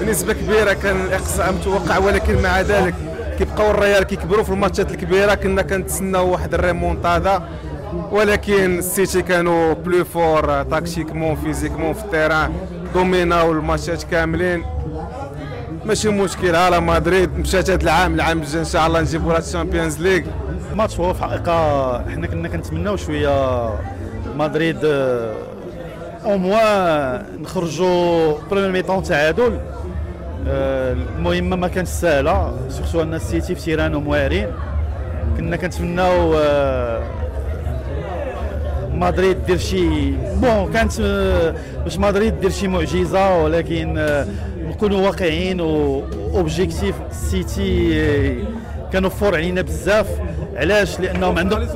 بنسبة كبيرة كان الإقصاء متوقع ولكن مع ذلك كيبقاو الريال كيكبروا في les matchs الكبيرة. كنا كنتسناو واحد es: الريمونتادا ولكن السيتي كانوا plus forts tactiquement physiquement في ال terrain دوميناو les matchs كاملين. ماشي مشكل على مدريد مشات هذا العام العام الجاي إن شاء الله نجيبوا لها ال Champions League. الماتش هو في الحقيقة حنا كنا كنتمناو شوية مدريد آه، au moins نخرجوا première mi-temps تعادل. آه، المهمة ما كانتش سهلة surtout أن السيتي في terrain هم واعرين كنا كنتمناو آه، مدريد دير شي bonne كانت آه، باش مدريد دير شي معجزة ولكن نكونوا واقعيين objectifs السيتي كانوا forts علينا بزاف علاش لانهم عندهم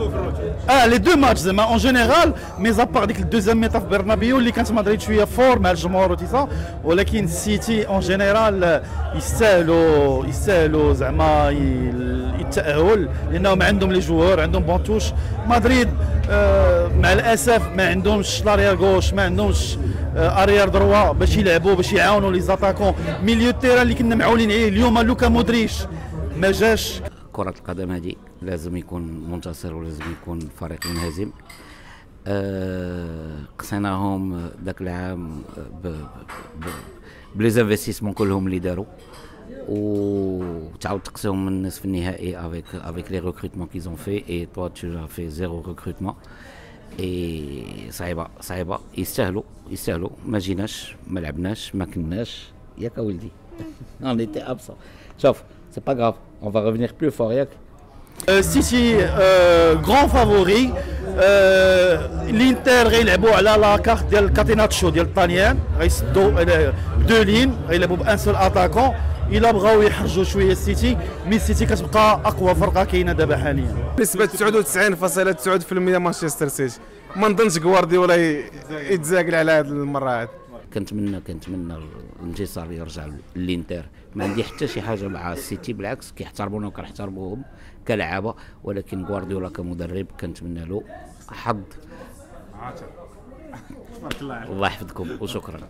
آه les deux matchs زعما en général mais à part ديك ال deuxième mi-temps في برنابيو اللي كانت مدريد شوية fort مع الجمهور وتيسا ولكن السيتي en général يستاهلوا يستاهلوا زعما التأهل لأنهم عندهم les joueurs عندهم بونتوش مدريد آه مع الأسف ما عندهمش l'arrière gauche ما عندهمش آه arrière droit باش يلعبوا باش يعاونوا les attaquants. milieu terrain اللي كنا معولين عليه اليوم لوكا مودريش ما جاش. كرة القدم هذه لازم يكون منتصر ولازم يكون فريق منهزم. أه قصيناهم ذاك العام بليزانفستيسمون كلهم اللي داروا. وتعاود تقسيهم من النصف النهائي افيك افيك لي ريكروتمون كيزون في اي توا تو في زيرو ريكروتمون اي صعيبه صعيبه يستاهلوا يستاهلوا ما جيناش ما لعبناش ما كناش ياك ولدي اون ايتي ابسون شوف c'est pas grave, on va revenir plus fort. Euh, City, euh, grand favori. Euh, L'Inter غيلعبوا على لا كارت ديال كاتيناتشو ديال الطاليان غيسدوا دو لين غيلعبوا بان سول اتاكون إلا بغاو يحرجوا شوية السيتي مي السيتي كتبقى أقوى فرقة كاينة دابا حاليا. بنسبه 99.9% مانشستر سيتي. ما نظنش غوارديولا يتزاقل على هذه المرة هذه كنتمنى كنتمنى الانتصار يرجع للإنتر. ما عندي حتى شي حاجة مع السيتي بالعكس كيحترمونا وكنحترموهم كلعابة. ولكن غوارديولا كمدرب كنتمنى له حظ. الله يحفظكم وشكرا.